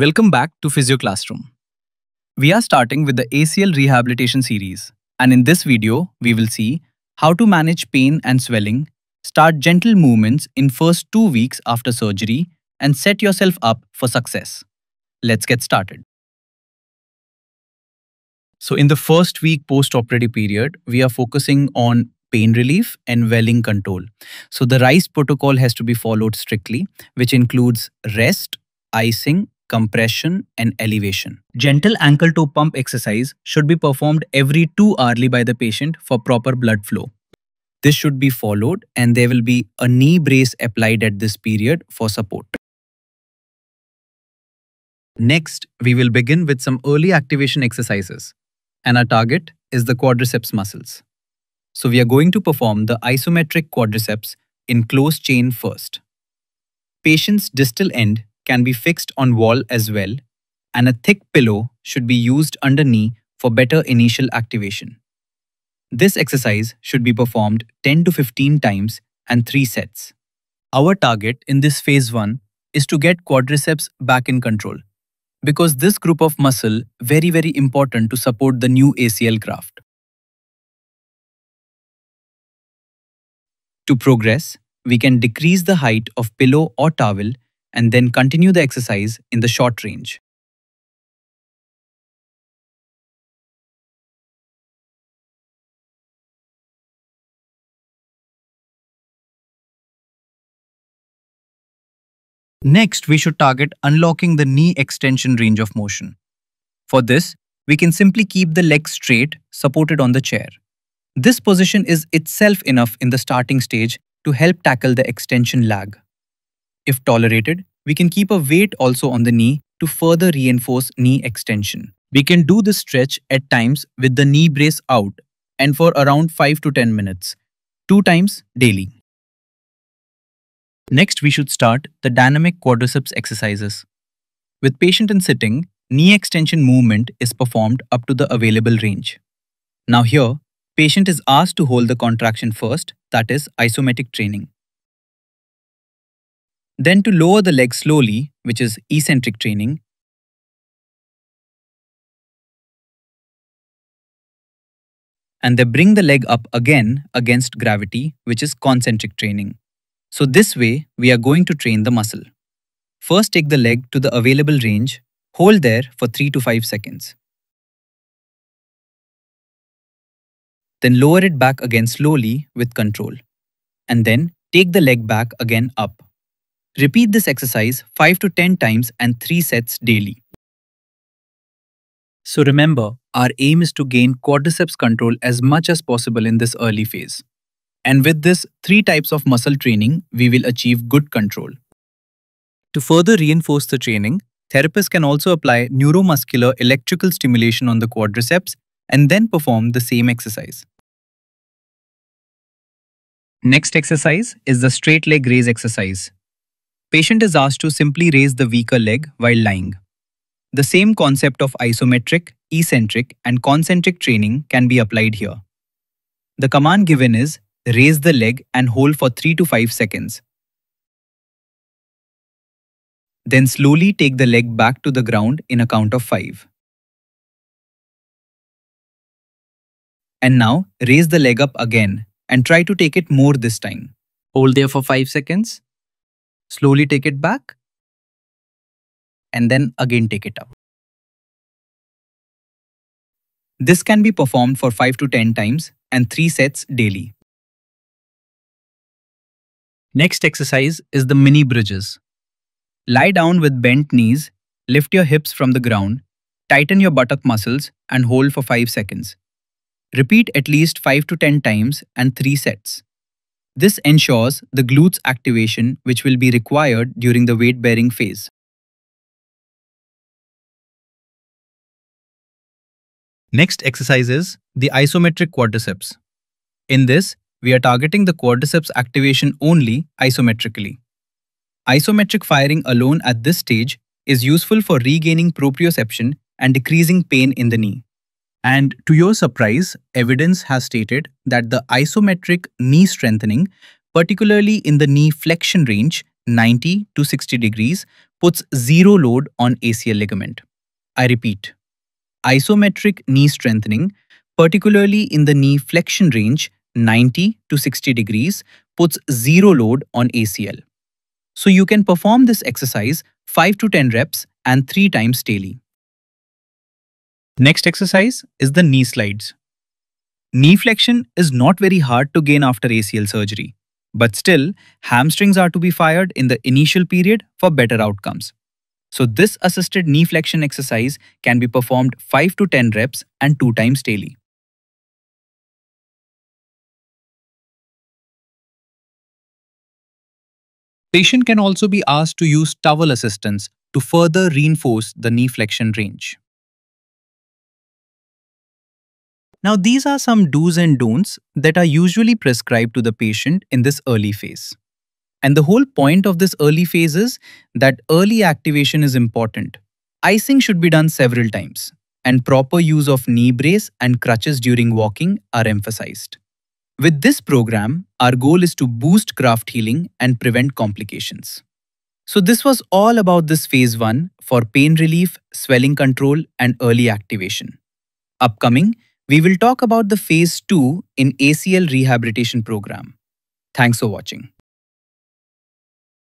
Welcome back to Physio Classroom. We are starting with the ACL rehabilitation series and in this video we will see how to manage pain and swelling, start gentle movements in first 2 weeks after surgery and set yourself up for success. Let's get started. So in the first week post-operative period, we are focusing on pain relief and welling control. So the RICE protocol has to be followed strictly, which includes rest, icing, compression, and elevation. Gentle ankle toe pump exercise should be performed every two hourly by the patient for proper blood flow. This should be followed and there will be a knee brace applied at this period for support. Next, we will begin with some early activation exercises and our target is the quadriceps muscles. So we are going to perform the isometric quadriceps in close chain first. Patient's distal end can be fixed on wall as well and a thick pillow should be used under knee for better initial activation. This exercise should be performed 10 to 15 times and 3 sets. Our target in this phase 1 is to get quadriceps back in control because this group of muscle very very important to support the new ACL graft. To progress, we can decrease the height of pillow or towel and then continue the exercise in the short range. Next, we should target unlocking the knee extension range of motion. For this, we can simply keep the leg straight, supported on the chair. This position is itself enough in the starting stage to help tackle the extension lag. If tolerated, we can keep a weight also on the knee to further reinforce knee extension. We can do this stretch at times with the knee brace out and for around 5 to 10 minutes, two times daily. Next, we should start the dynamic quadriceps exercises. With patient in sitting, knee extension movement is performed up to the available range. Now here, patient is asked to hold the contraction first, that is isometric training. Then to lower the leg slowly, which is eccentric training, and they bring the leg up again against gravity, which is concentric training. So this way, we are going to train the muscle. First take the leg to the available range, hold there for 3 to 5 seconds. Then lower it back again slowly with control. And then take the leg back again up. Repeat this exercise 5 to 10 times and 3 sets daily. So remember, our aim is to gain quadriceps control as much as possible in this early phase. And with this three types of muscle training, we will achieve good control. To further reinforce the training, therapists can also apply neuromuscular electrical stimulation on the quadriceps and then perform the same exercise. Next exercise is the straight leg raise exercise. Patient is asked to simply raise the weaker leg while lying. The same concept of isometric, eccentric and concentric training can be applied here. The command given is raise the leg and hold for 3 to 5 seconds. Then slowly take the leg back to the ground in a count of 5. And now raise the leg up again and try to take it more this time. Hold there for 5 seconds. Slowly take it back. And then again take it out. This can be performed for 5 to 10 times and 3 sets daily. Next exercise is the mini bridges. Lie down with bent knees, lift your hips from the ground, tighten your buttock muscles and hold for 5 seconds. Repeat at least 5 to 10 times and 3 sets. This ensures the glutes activation which will be required during the weight bearing phase. Next exercise is the isometric quadriceps. In this, we are targeting the quadriceps activation only isometrically. Isometric firing alone at this stage is useful for regaining proprioception and decreasing pain in the knee. And to your surprise, evidence has stated that the isometric knee strengthening, particularly in the knee flexion range 90 to 60 degrees, puts zero load on ACL ligament. I repeat, isometric knee strengthening, particularly in the knee flexion range 90 to 60 degrees, puts zero load on ACL. So you can perform this exercise 5 to 10 reps and 3 times daily. Next exercise is the knee slides. Knee flexion is not very hard to gain after ACL surgery, but still, hamstrings are to be fired in the initial period for better outcomes. So this assisted knee flexion exercise can be performed 5 to 10 reps and 2 times daily. Patient can also be asked to use towel assistance to further reinforce the knee flexion range. Now these are some do's and don'ts that are usually prescribed to the patient in this early phase. And the whole point of this early phase is that early activation is important. Icing should be done several times, and proper use of knee brace and crutches during walking are emphasized. With this program, our goal is to boost graft healing and prevent complications. So this was all about this phase 1 for pain relief, swelling control and early activation. Upcoming, we will talk about the phase 2 in ACL rehabilitation program. Thanks for watching.